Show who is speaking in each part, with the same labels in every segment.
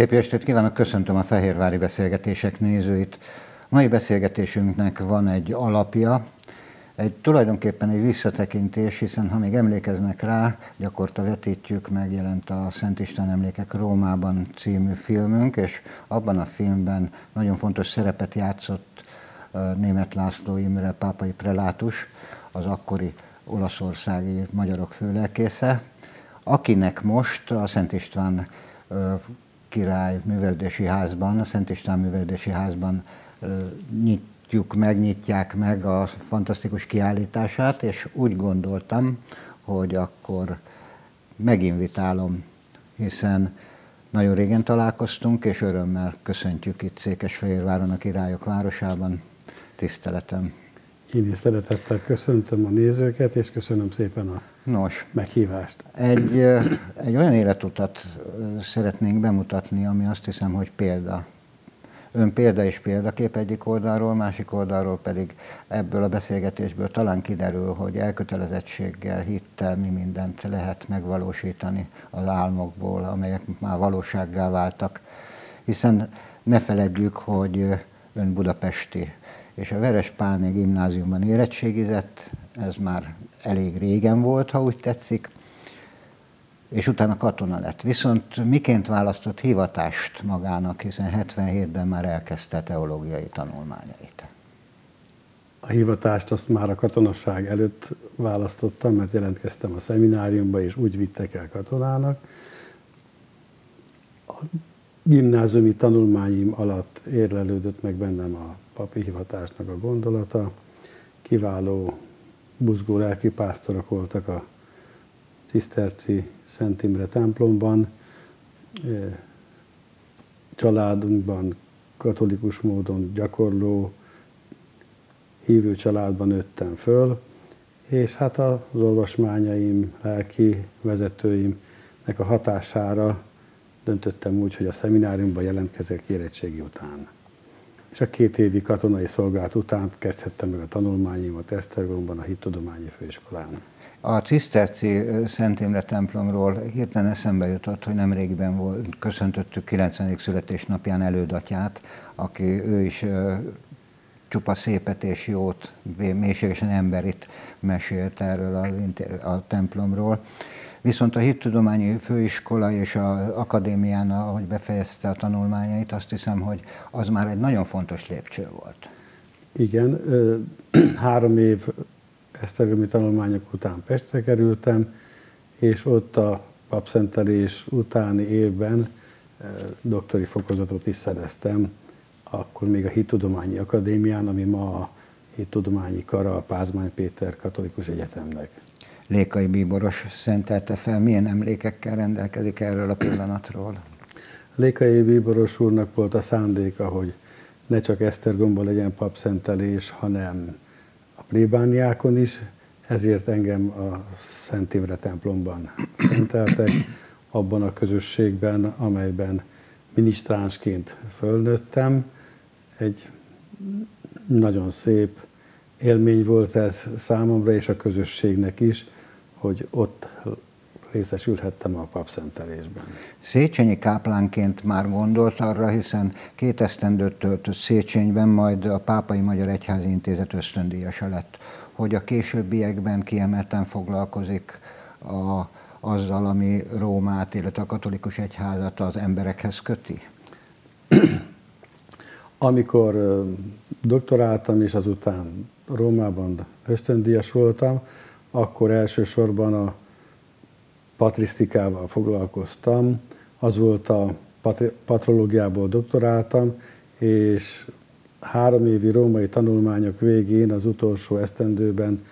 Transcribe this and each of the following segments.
Speaker 1: Szép estét kívánok, köszöntöm a Fehérvári Beszélgetések nézőit. Mai beszélgetésünknek van egy alapja, egy tulajdonképpen egy visszatekintés, hiszen ha még emlékeznek rá, gyakorta vetítjük, megjelent a Szent István Emlékek Rómában című filmünk, és abban a filmben nagyon fontos szerepet játszott német László Imre pápai prelátus, az akkori olaszországi magyarok főlelkésze, akinek most a Szent István király művelődési házban, a Szent István művelődési házban nyitjuk, megnyitják meg a fantasztikus kiállítását, és úgy gondoltam, hogy akkor meginvitálom, hiszen nagyon régen találkoztunk, és örömmel köszöntjük itt Székesfehérváron, a királyok városában. Tiszteletem!
Speaker 2: Én is szeretettel köszöntöm a nézőket, és köszönöm szépen a Nos, meghívást.
Speaker 1: Egy, egy olyan életutat szeretnénk bemutatni, ami azt hiszem, hogy példa. Ön példa és példakép egyik oldalról, másik oldalról pedig ebből a beszélgetésből talán kiderül, hogy elkötelezettséggel, hittel mi mindent lehet megvalósítani az álmokból, amelyek már valósággá váltak. Hiszen ne feledjük, hogy ön budapesti és a Verespálné gimnáziumban érettségizett, ez már elég régen volt, ha úgy tetszik, és utána katona lett. Viszont miként választott hivatást magának, hiszen 77-ben már elkezdte teológiai tanulmányait?
Speaker 2: A hivatást azt már a katonasság előtt választottam, mert jelentkeztem a szemináriumba, és úgy vittek el katonának. A gimnáziumi tanulmányim alatt érlelődött meg bennem a papi hivatásnak a gondolata. Kiváló buzgó lelkipásztorok voltak a Tiszterci Szent Imre templomban. Családunkban katolikus módon gyakorló, hívő családban nőttem föl, és hát az olvasmányaim, lelki vezetőimnek a hatására döntöttem úgy, hogy a szemináriumban jelentkezek érettségi után és a két évi katonai szolgálat után kezdhettem meg a tanulmányaimat Esztergomban, a Hittudományi Főiskolán.
Speaker 1: A Ciszterci Szent Imre templomról hirtelen eszembe jutott, hogy nemrégiben volt, köszöntöttük 90. születésnapján elődatját, aki ő is csupa szépet és jót, mélységesen emberit mesélt erről a, a templomról. Viszont a hittudományi főiskola és az akadémián, ahogy befejezte a tanulmányait, azt hiszem, hogy az már egy nagyon fontos lépcső volt.
Speaker 2: Igen, három év esztergomi tanulmányok után Pestre kerültem, és ott a papszentelés utáni évben doktori fokozatot is szereztem, akkor még a Hittudományi Akadémián, ami ma a Hittudományi Kara a Pázmány Péter Katolikus Egyetemnek.
Speaker 1: Lékai Bíboros szentelte fel. Milyen emlékekkel rendelkezik erről a pillanatról?
Speaker 2: Lékai Bíboros úrnak volt a szándéka, hogy ne csak Esztergomban legyen papszentelés, hanem a plébániákon is, ezért engem a Szent Imre templomban szenteltek, abban a közösségben, amelyben minisztránsként fölnőttem. Egy nagyon szép élmény volt ez számomra és a közösségnek is, hogy ott részesülhettem a papszentelésben.
Speaker 1: Széchenyi káplánként már gondolt arra, hiszen két esztendőt töltött Széchenyben, majd a Pápai Magyar Egyházi Intézet ösztöndíjasa lett, hogy a későbbiekben kiemelten foglalkozik a, azzal, ami Rómát, illetve a katolikus egyházat az emberekhez köti?
Speaker 2: Amikor doktoráltam, és azután Rómában ösztöndíjas voltam, akkor elsősorban a patrisztikával foglalkoztam, az volt a patrológiából doktoráltam, és három évi római tanulmányok végén, az utolsó esztendőben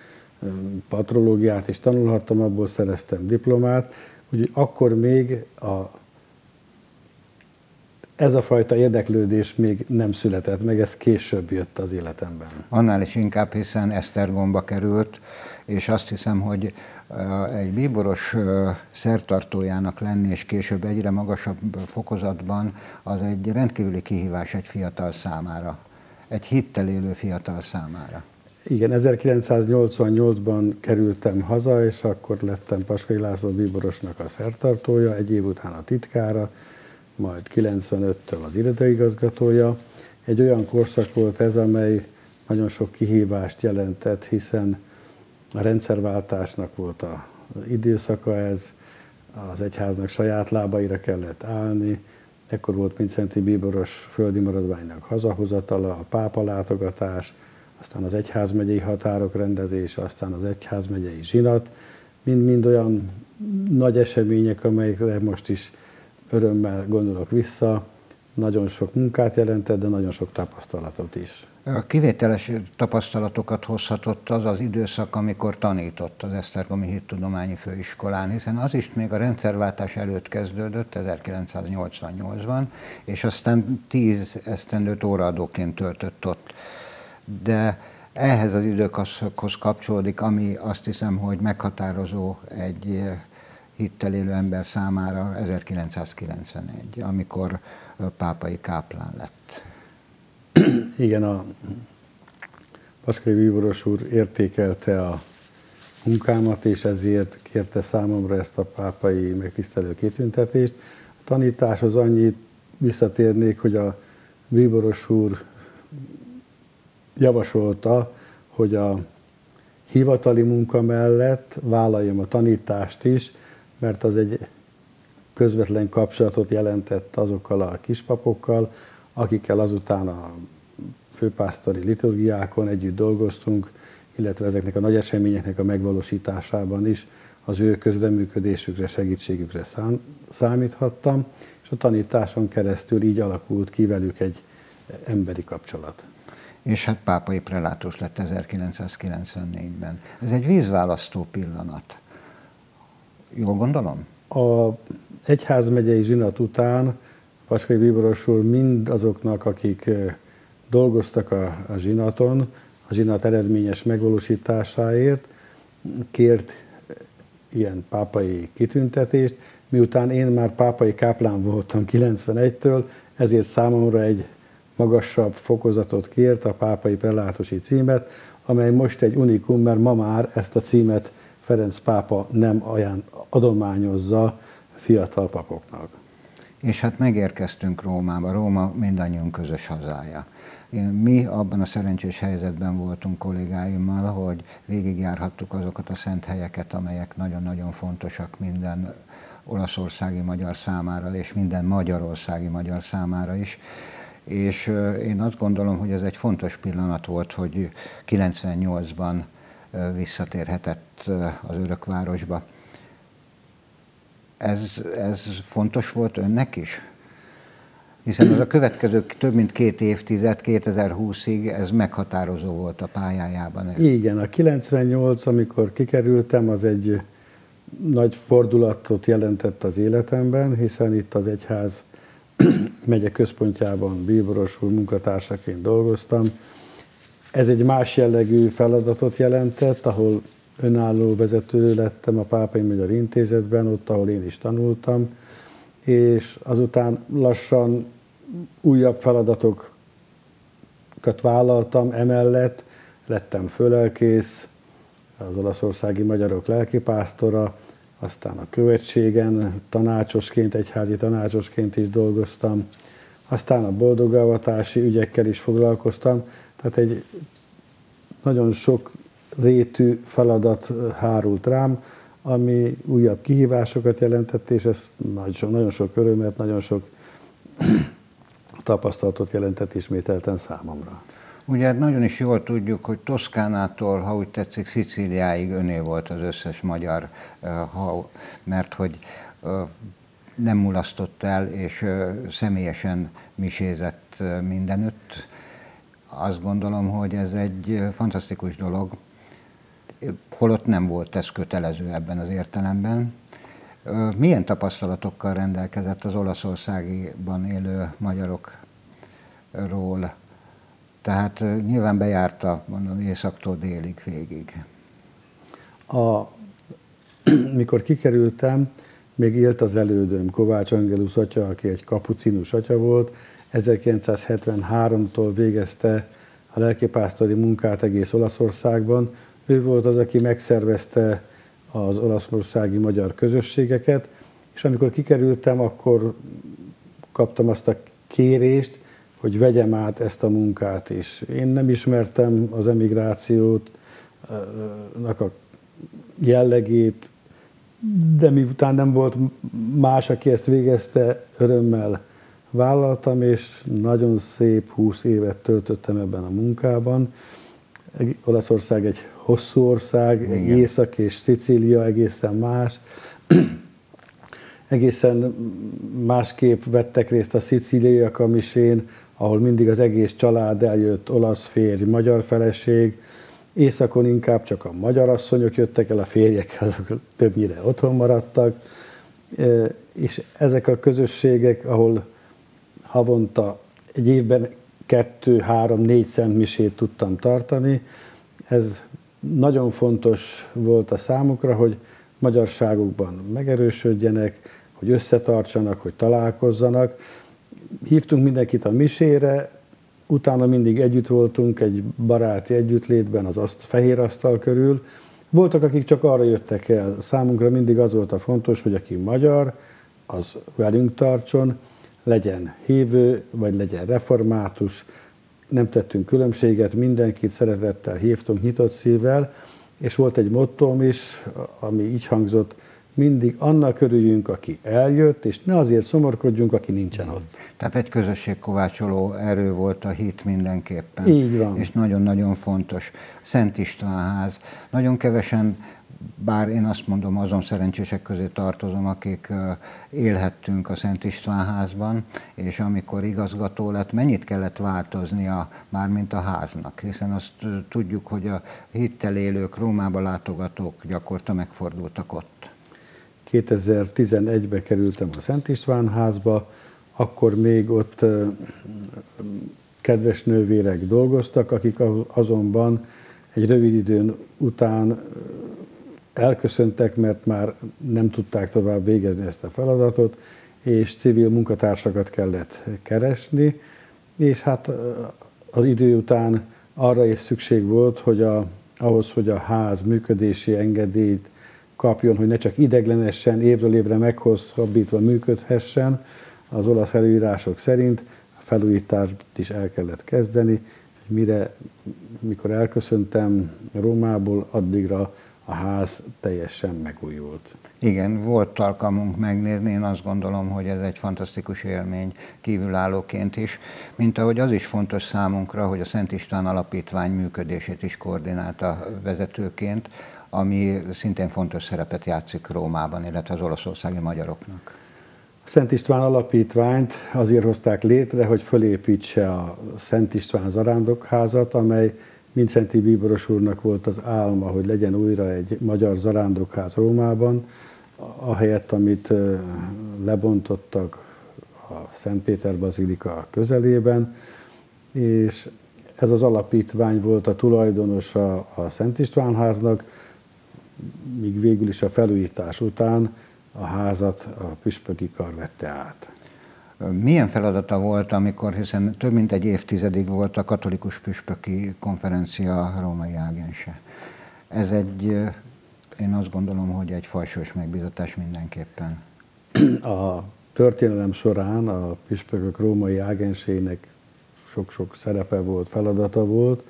Speaker 2: patrológiát is tanulhattam, abból szereztem diplomát, úgyhogy akkor még a ez a fajta érdeklődés még nem született meg, ez később jött az életemben.
Speaker 1: Annál is inkább, hiszen Esztergomba került, és azt hiszem, hogy egy bíboros szertartójának lenni, és később egyre magasabb fokozatban, az egy rendkívüli kihívás egy fiatal számára, egy hittel élő fiatal számára.
Speaker 2: Igen, 1988-ban kerültem haza, és akkor lettem Paskai László bíborosnak a szertartója, egy év után a titkára, majd 95-től az irodaigazgatója. Egy olyan korszak volt ez, amely nagyon sok kihívást jelentett, hiszen a rendszerváltásnak volt a időszaka ez, az egyháznak saját lábaira kellett állni, ekkor volt Mincenti Bíboros földi maradványnak hazahozatala, a pápa látogatás, aztán az egyházmegyei határok rendezése, aztán az egyházmegyei zsinat, mind-mind olyan nagy események, amelyekre most is örömmel gondolok vissza, nagyon sok munkát jelentett, de nagyon sok tapasztalatot is.
Speaker 1: Kivételes tapasztalatokat hozhatott az az időszak, amikor tanított az Esztergomi Hittudományi Főiskolán, hiszen az is még a rendszerváltás előtt kezdődött, 1988-ban, és aztán tíz esztendőt óraadóként töltött ott. De ehhez az időkaszhoz kapcsolódik, ami azt hiszem, hogy meghatározó egy hittel élő ember számára 1991, amikor pápai káplán lett.
Speaker 2: Igen, a Paskai Bíboros úr értékelte a munkámat, és ezért kérte számomra ezt a pápai megtisztelő kitüntetést. A tanításhoz annyit visszatérnék, hogy a Bíboros úr javasolta, hogy a hivatali munka mellett vállaljam a tanítást is, mert az egy közvetlen kapcsolatot jelentett azokkal a kispapokkal, akikkel azután a főpásztori liturgiákon együtt dolgoztunk, illetve ezeknek a nagy eseményeknek a megvalósításában is az ő közreműködésükre, segítségükre szám, számíthattam, és a tanításon keresztül így alakult ki velük egy emberi kapcsolat.
Speaker 1: És hát pápai prelátus lett 1994-ben. Ez egy vízválasztó pillanat. Jól gondolom?
Speaker 2: A egyházmegyei zsinat után Paskai Bíboros úr mind azoknak, akik dolgoztak a, a zsinaton, a zsinat eredményes megvalósításáért, kért ilyen pápai kitüntetést, miután én már pápai káplán voltam 91-től, ezért számomra egy magasabb fokozatot kért, a pápai prelátusi címet, amely most egy unikum, mert ma már ezt a címet Ferenc pápa nem aján, adományozza fiatal papoknak.
Speaker 1: És hát megérkeztünk Rómába, Róma mindannyiunk közös hazája. Mi abban a szerencsés helyzetben voltunk kollégáimmal, hogy végigjárhattuk azokat a szent helyeket, amelyek nagyon-nagyon fontosak minden olaszországi magyar számára, és minden magyarországi magyar számára is. És én azt gondolom, hogy ez egy fontos pillanat volt, hogy 98-ban visszatérhetett az örökvárosba. Ez, ez fontos volt önnek is? Hiszen az a következő több mint két évtized, 2020-ig ez meghatározó volt a pályájában.
Speaker 2: Igen, a 98, amikor kikerültem, az egy nagy fordulatot jelentett az életemben, hiszen itt az egyház megye központjában bíboros úr munkatársaként dolgoztam. Ez egy más jellegű feladatot jelentett, ahol önálló vezető lettem a Pápai Magyar Intézetben, ott, ahol én is tanultam, és azután lassan újabb feladatokat vállaltam emellett, lettem fölelkész, az olaszországi magyarok lelkipásztora, aztán a követségen tanácsosként, egyházi tanácsosként is dolgoztam, aztán a boldogavatási ügyekkel is foglalkoztam, tehát egy nagyon sok rétű feladat hárult rám, ami újabb kihívásokat jelentett, és ez nagyon sok örömet, nagyon sok tapasztalatot jelentett ismételten számomra.
Speaker 1: Ugye nagyon is jól tudjuk, hogy Toszkánától, ha úgy tetszik, Szicíliáig öné volt az összes magyar, mert hogy nem mulasztott el, és személyesen misézett mindenütt. Azt gondolom, hogy ez egy fantasztikus dolog, holott nem volt ez kötelező ebben az értelemben. Milyen tapasztalatokkal rendelkezett az Olaszországiban élő magyarokról? Tehát nyilván bejárta, mondom, északtól délig végig.
Speaker 2: A, mikor kikerültem, még élt az elődöm, Kovács Angelus atya, aki egy kapucinus atya volt, 1973-tól végezte a lelkipásztori munkát egész Olaszországban. Ő volt az, aki megszervezte az olaszországi magyar közösségeket, és amikor kikerültem, akkor kaptam azt a kérést, hogy vegyem át ezt a munkát is. Én nem ismertem az emigrációt, a jellegét, de miután nem volt más, aki ezt végezte, örömmel vállaltam, és nagyon szép húsz évet töltöttem ebben a munkában. Olaszország egy hosszú ország, Igen. Észak és Szicília egészen más. egészen másképp vettek részt a szicíliaiak a misén, ahol mindig az egész család eljött, olasz férj, magyar feleség, Északon inkább csak a magyar asszonyok jöttek el, a férjek azok többnyire otthon maradtak, és ezek a közösségek, ahol havonta egy évben kettő, három, négy szentmisét tudtam tartani, ez nagyon fontos volt a számukra, hogy magyarságukban megerősödjenek, hogy összetartsanak, hogy találkozzanak. Hívtunk mindenkit a misére, utána mindig együtt voltunk egy baráti együttlétben az azt, fehér asztal körül. Voltak, akik csak arra jöttek el. Számunkra mindig az volt a fontos, hogy aki magyar, az velünk tartson, legyen hívő, vagy legyen református. Nem tettünk különbséget, mindenkit szeretettel hívtunk, nyitott szívvel, és volt egy mottóm is, ami így hangzott, mindig annak örüljünk, aki eljött, és ne azért szomorkodjunk, aki nincsen ott.
Speaker 1: Tehát egy közösségkovácsoló erő volt a hit mindenképpen.
Speaker 2: Így van.
Speaker 1: És nagyon-nagyon fontos. Szent István ház. Nagyon kevesen bár én azt mondom, azon szerencsések közé tartozom, akik élhettünk a Szent István házban, és amikor igazgató lett, mennyit kellett változnia mármint a háznak, hiszen azt tudjuk, hogy a hittel élők, Rómába látogatók gyakorta megfordultak ott.
Speaker 2: 2011-ben kerültem a Szent István házba, akkor még ott kedves nővérek dolgoztak, akik azonban egy rövid időn után elköszöntek, mert már nem tudták tovább végezni ezt a feladatot, és civil munkatársakat kellett keresni, és hát az idő után arra is szükség volt, hogy a, ahhoz, hogy a ház működési engedélyt kapjon, hogy ne csak ideglenesen, évről évre meghosszabbítva működhessen, az olasz előírások szerint a felújítást is el kellett kezdeni, mire, mikor elköszöntem Rómából, addigra a ház teljesen megújult.
Speaker 1: Igen, volt alkalmunk megnézni, én azt gondolom, hogy ez egy fantasztikus élmény kívülállóként is, mint ahogy az is fontos számunkra, hogy a Szent István Alapítvány működését is koordinálta vezetőként, ami szintén fontos szerepet játszik Rómában, illetve az olaszországi magyaroknak.
Speaker 2: A Szent István Alapítványt azért hozták létre, hogy fölépítse a Szent István zarándokházat, amely Mincenti Bíboros úrnak volt az álma, hogy legyen újra egy magyar zarándokház Rómában, ahelyett, amit lebontottak a Szent Péter Bazilika közelében, és ez az alapítvány volt a tulajdonosa a Szent István háznak, míg végül is a felújítás után a házat a püspöki kar vette át.
Speaker 1: Milyen feladata volt, amikor, hiszen több mint egy évtizedig volt a katolikus püspöki konferencia római ágense. Ez egy, én azt gondolom, hogy egy fajsós megbízatás mindenképpen.
Speaker 2: A történelem során a püspökök római ágensének sok-sok szerepe volt, feladata volt.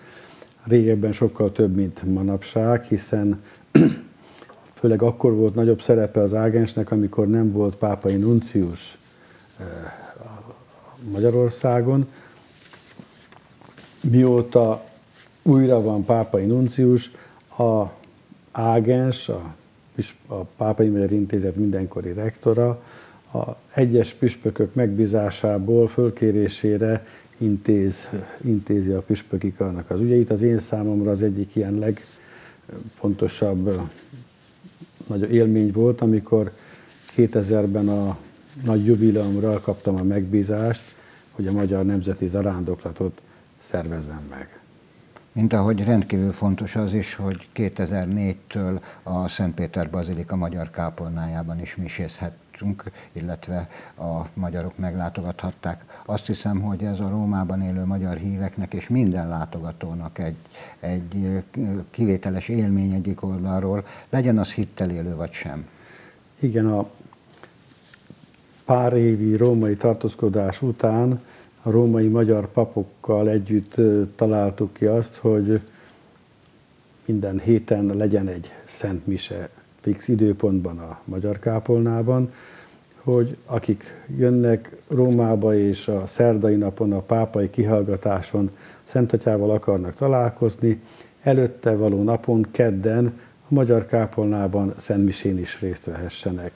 Speaker 2: Régebben sokkal több, mint manapság, hiszen főleg akkor volt nagyobb szerepe az ágensnek, amikor nem volt pápai nuncius Magyarországon. Mióta újra van pápai nuncius, a ágens, a, a Pápai Magyar Intézet mindenkori rektora, a egyes püspökök megbízásából, fölkérésére intéz, intézi a püspöki karnak az ügyeit. Az én számomra az egyik ilyen legfontosabb nagy élmény volt, amikor 2000-ben a nagy jubileumra kaptam a megbízást, hogy a Magyar Nemzeti Zarándoklatot szervezzem meg.
Speaker 1: Mint ahogy rendkívül fontos az is, hogy 2004-től a Szentpéter Bazilika magyar kápolnájában is misézhettünk, illetve a magyarok meglátogathatták. Azt hiszem, hogy ez a Rómában élő magyar híveknek és minden látogatónak egy, egy kivételes élmény egyik oldalról, legyen az hittel élő vagy sem.
Speaker 2: Igen, a pár évi római tartózkodás után a római magyar papokkal együtt találtuk ki azt, hogy minden héten legyen egy Szent Mise fix időpontban a Magyar Kápolnában, hogy akik jönnek Rómába és a szerdai napon a pápai kihallgatáson Szentatyával akarnak találkozni, előtte való napon, kedden a Magyar Kápolnában Szentmisén is részt vehessenek.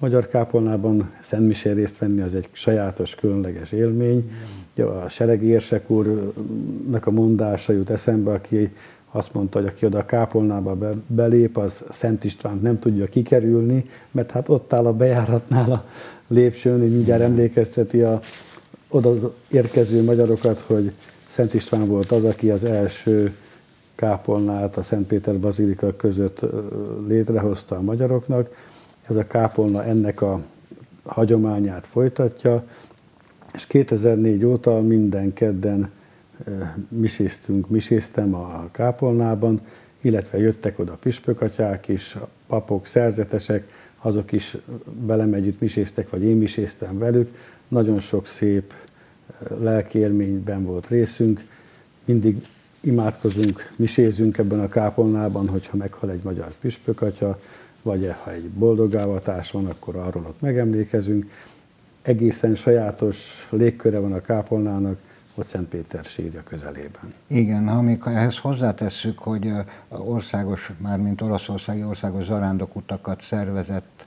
Speaker 2: Magyar kápolnában szentmisén részt venni az egy sajátos, különleges élmény. A seregi érsek úrnak a mondása jut eszembe, aki azt mondta, hogy aki oda a kápolnába belép, az Szent Istvánt nem tudja kikerülni, mert hát ott áll a bejáratnál a lépcsőn, hogy mindjárt emlékezteti a oda érkező magyarokat, hogy Szent István volt az, aki az első kápolnát a Szent Péter Bazilika között létrehozta a magyaroknak, ez a kápolna ennek a hagyományát folytatja, és 2004 óta minden kedden miséztünk, miséztem a kápolnában, illetve jöttek oda püspökatyák is, papok, szerzetesek, azok is velem együtt miséztek, vagy én miséztem velük. Nagyon sok szép lelki élményben volt részünk. Mindig imádkozunk, misézünk ebben a kápolnában, hogyha meghal egy magyar püspökatya, vagy ha egy boldogávatás van, akkor arról ott megemlékezünk. Egészen sajátos légköre van a kápolnának, ott Szent Péter sírja közelében.
Speaker 1: Igen, ha még ehhez hozzátesszük, hogy országos, mármint Olaszországi országos zarándokutakat szervezett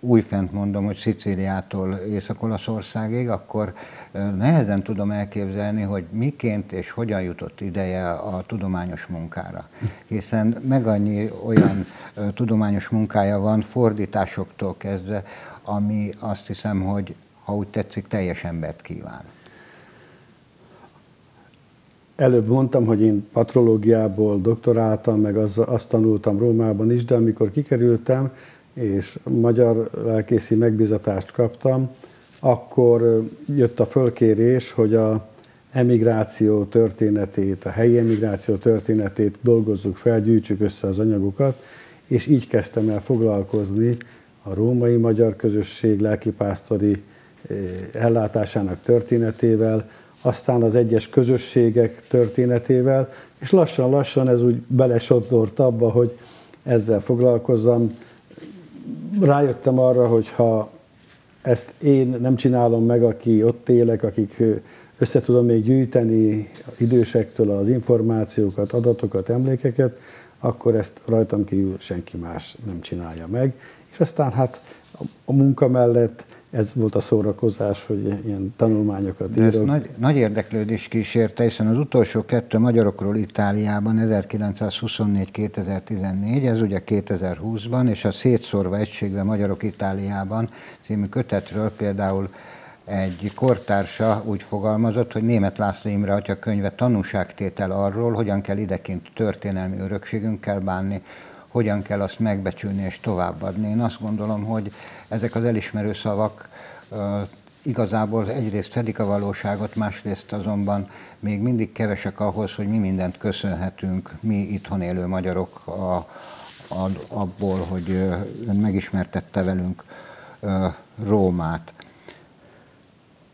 Speaker 1: újfent mondom, hogy Szicíliától Észak-Olaszországig, akkor nehezen tudom elképzelni, hogy miként és hogyan jutott ideje a tudományos munkára. Hiszen meg annyi olyan tudományos munkája van, fordításoktól kezdve, ami azt hiszem, hogy ha úgy tetszik, teljes embert kíván.
Speaker 2: Előbb mondtam, hogy én patrológiából doktoráltam, meg az, azt tanultam Rómában is, de amikor kikerültem, és magyar lelkészi megbizatást kaptam, akkor jött a fölkérés, hogy a emigráció történetét, a helyi emigráció történetét dolgozzuk fel, gyűjtsük össze az anyagokat, és így kezdtem el foglalkozni a római magyar közösség lelkipásztori ellátásának történetével, aztán az egyes közösségek történetével, és lassan-lassan ez úgy belesodort abba, hogy ezzel foglalkozzam, rájöttem arra, hogy ha ezt én nem csinálom meg, aki ott élek, akik össze tudom még gyűjteni idősektől az információkat, adatokat, emlékeket, akkor ezt rajtam kívül senki más nem csinálja meg. És aztán hát a munka mellett ez volt a szórakozás, hogy ilyen tanulmányokat
Speaker 1: De ez nagy, nagy érdeklődés kísérte, hiszen az utolsó kettő magyarokról Itáliában 1924-2014, ez ugye 2020-ban, és a Szétszórva egységbe Magyarok Itáliában című kötetről például egy kortársa úgy fogalmazott, hogy német László Imre atya könyve tanúságtétel arról, hogyan kell idekint történelmi örökségünkkel bánni, hogyan kell azt megbecsülni és továbbadni. Én azt gondolom, hogy ezek az elismerő szavak igazából egyrészt fedik a valóságot, másrészt azonban még mindig kevesek ahhoz, hogy mi mindent köszönhetünk, mi itthon élő magyarok a, a, abból, hogy ön megismertette velünk Rómát.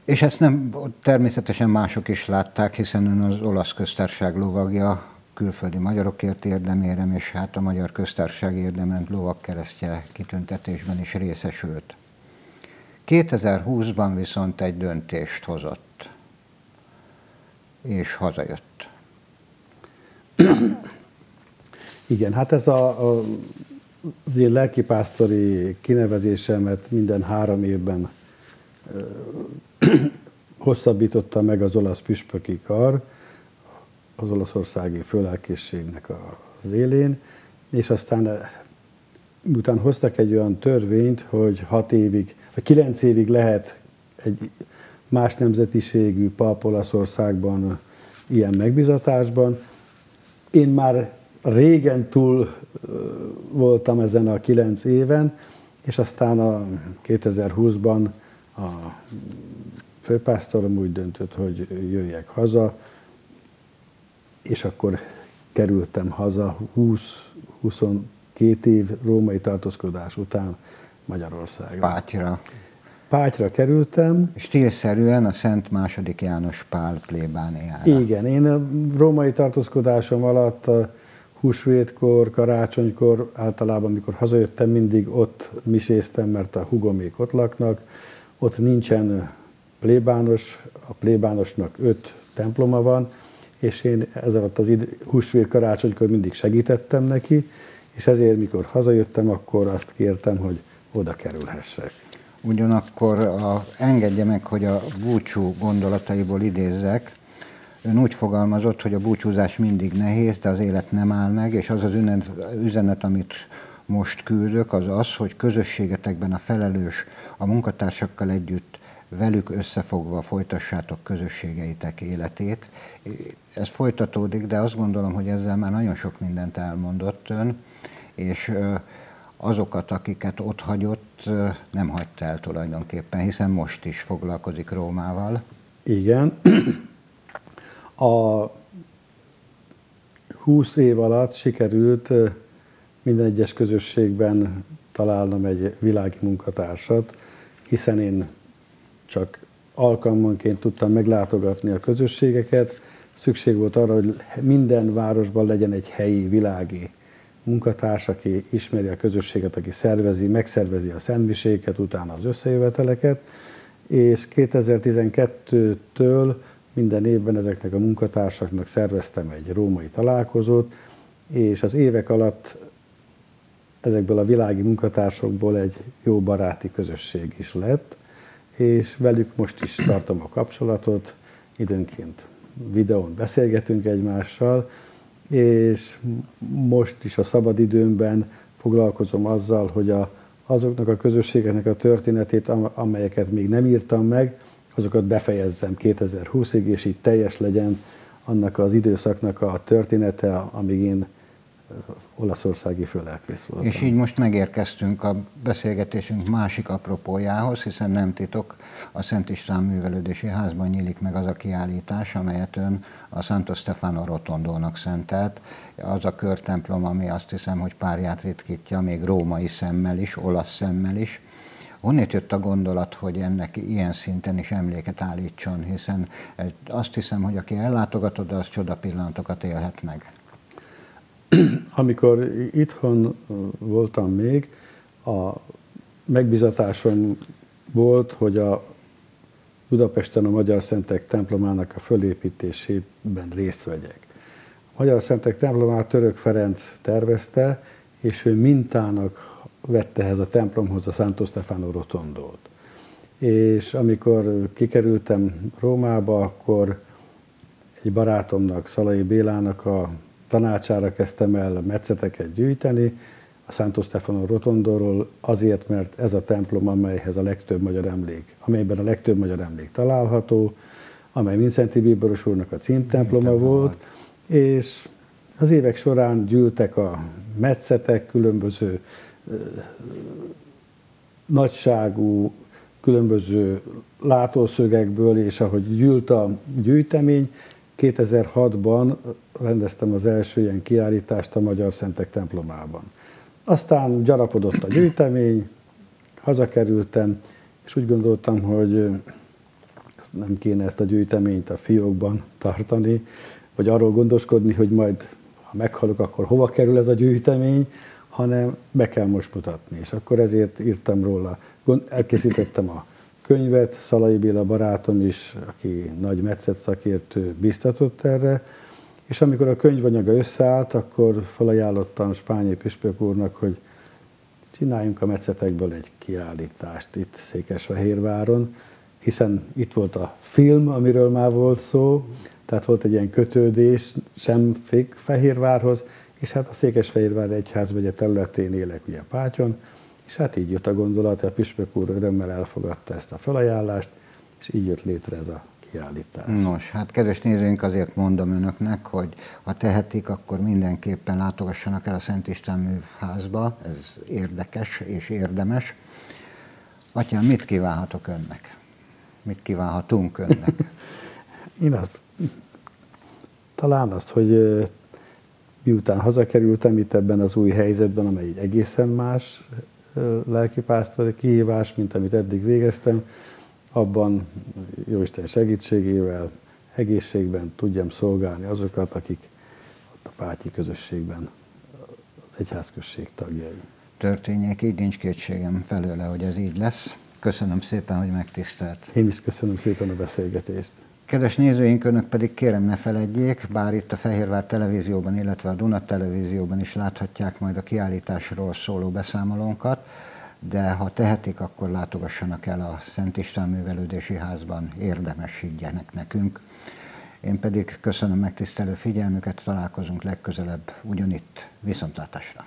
Speaker 1: És ezt nem természetesen mások is látták, hiszen ön az olasz köztársaság lovagja, külföldi magyarokért érdemérem, és hát a Magyar Köztársaság érdemrend lovakkeresztje kitüntetésben is részesült. 2020-ban viszont egy döntést hozott, és hazajött.
Speaker 2: Igen, hát ez a, a, az én lelkipásztori kinevezésemet minden három évben ö, hosszabbította meg az olasz püspöki kar, az olaszországi főlelkészségnek az élén, és aztán után hoztak egy olyan törvényt, hogy hat évig, vagy kilenc évig lehet egy más nemzetiségű pap Olaszországban ilyen megbizatásban. Én már régen túl voltam ezen a kilenc éven, és aztán a 2020-ban a főpásztorom úgy döntött, hogy jöjjek haza, és akkor kerültem haza 20-22 év római tartózkodás után Magyarországra.
Speaker 1: Pátyra.
Speaker 2: Pátyra kerültem.
Speaker 1: Stílszerűen a Szent második János Pál plébániára.
Speaker 2: Igen, én a római tartózkodásom alatt a húsvétkor, karácsonykor, általában amikor hazajöttem, mindig ott miséztem, mert a hugomék ott laknak. Ott nincsen plébános, a plébánosnak öt temploma van, és én ez alatt az id- húsvét karácsonykor mindig segítettem neki, és ezért, mikor hazajöttem, akkor azt kértem, hogy oda kerülhessek.
Speaker 1: Ugyanakkor a, engedje meg, hogy a búcsú gondolataiból idézzek. Ön úgy fogalmazott, hogy a búcsúzás mindig nehéz, de az élet nem áll meg, és az az üzenet, üzenet amit most küldök, az az, hogy közösségetekben a felelős a munkatársakkal együtt velük összefogva folytassátok közösségeitek életét. Ez folytatódik, de azt gondolom, hogy ezzel már nagyon sok mindent elmondott ön, és azokat, akiket ott hagyott, nem hagyta el tulajdonképpen, hiszen most is foglalkozik Rómával.
Speaker 2: Igen. A 20 év alatt sikerült minden egyes közösségben találnom egy világi munkatársat, hiszen én csak alkalmanként tudtam meglátogatni a közösségeket. Szükség volt arra, hogy minden városban legyen egy helyi, világi munkatárs, aki ismeri a közösséget, aki szervezi, megszervezi a szentmiséket, utána az összejöveteleket, és 2012-től minden évben ezeknek a munkatársaknak szerveztem egy római találkozót, és az évek alatt ezekből a világi munkatársokból egy jó baráti közösség is lett, és velük most is tartom a kapcsolatot, időnként videón beszélgetünk egymással, és most is a szabadidőmben foglalkozom azzal, hogy a, azoknak a közösségeknek a történetét, amelyeket még nem írtam meg, azokat befejezzem 2020-ig, és így teljes legyen annak az időszaknak a története, amíg én olaszországi főlelkész voltam.
Speaker 1: És így most megérkeztünk a beszélgetésünk másik apropójához, hiszen nem titok, a Szent István Művelődési Házban nyílik meg az a kiállítás, amelyet ön a Santo Stefano Rotondónak szentelt. Az a körtemplom, ami azt hiszem, hogy párját ritkítja, még római szemmel is, olasz szemmel is. Honnét jött a gondolat, hogy ennek ilyen szinten is emléket állítson, hiszen azt hiszem, hogy aki ellátogatod, az csoda pillanatokat élhet meg.
Speaker 2: Amikor itthon voltam még, a megbizatásom volt, hogy a Budapesten a Magyar Szentek templomának a fölépítésében részt vegyek. A Magyar Szentek templomát Török Ferenc tervezte, és ő mintának vette ehhez a templomhoz a Santo Stefano Rotondót. És amikor kikerültem Rómába, akkor egy barátomnak, Szalai Bélának a tanácsára kezdtem el metszeteket gyűjteni, a Santo Stefano Rotondóról azért, mert ez a templom, amelyhez a legtöbb magyar emlék, amelyben a legtöbb magyar emlék található, amely Vincenti Bíboros úrnak a címtemploma volt, és az évek során gyűltek a metszetek, különböző nagyságú, különböző látószögekből, és ahogy gyűlt a gyűjtemény, 2006-ban rendeztem az első ilyen kiállítást a Magyar Szentek templomában. Aztán gyarapodott a gyűjtemény, hazakerültem, és úgy gondoltam, hogy nem kéne ezt a gyűjteményt a fiókban tartani, vagy arról gondoskodni, hogy majd, ha meghalok, akkor hova kerül ez a gyűjtemény, hanem be kell most mutatni. És akkor ezért írtam róla, elkészítettem a könyvet, Szalai Béla barátom is, aki nagy metszet szakértő, biztatott erre, és amikor a könyvanyaga összeállt, akkor felajánlottam Spányi Püspök úrnak, hogy csináljunk a metszetekből egy kiállítást itt Székesfehérváron, hiszen itt volt a film, amiről már volt szó, tehát volt egy ilyen kötődés sem Fehérvárhoz, és hát a Székesfehérvár Egyházmegye területén élek ugye Pátyon, és hát így jött a gondolat, a Püspök úr örömmel elfogadta ezt a felajánlást, és így jött létre ez a kiállítás.
Speaker 1: Nos, hát kedves nézőink, azért mondom önöknek, hogy ha tehetik, akkor mindenképpen látogassanak el a Szent István művházba, ez érdekes és érdemes. Atyám, mit kívánhatok önnek? Mit kívánhatunk önnek?
Speaker 2: Én azt, talán azt, hogy miután hazakerültem itt ebben az új helyzetben, amely egy egészen más lelkipásztori kihívás, mint amit eddig végeztem, abban Jóisten segítségével, egészségben tudjam szolgálni azokat, akik ott a pátyi közösségben az egyházközség tagjai.
Speaker 1: Történjék, így nincs kétségem felőle, hogy ez így lesz. Köszönöm szépen, hogy megtisztelt.
Speaker 2: Én is köszönöm szépen a beszélgetést.
Speaker 1: Kedves nézőink, önök pedig kérem ne feledjék, bár itt a Fehérvár televízióban, illetve a Duna televízióban is láthatják majd a kiállításról szóló beszámolónkat, de ha tehetik, akkor látogassanak el a Szent István Művelődési Házban, érdemes higgyenek nekünk. Én pedig köszönöm megtisztelő figyelmüket, találkozunk legközelebb ugyanitt, viszontlátásra!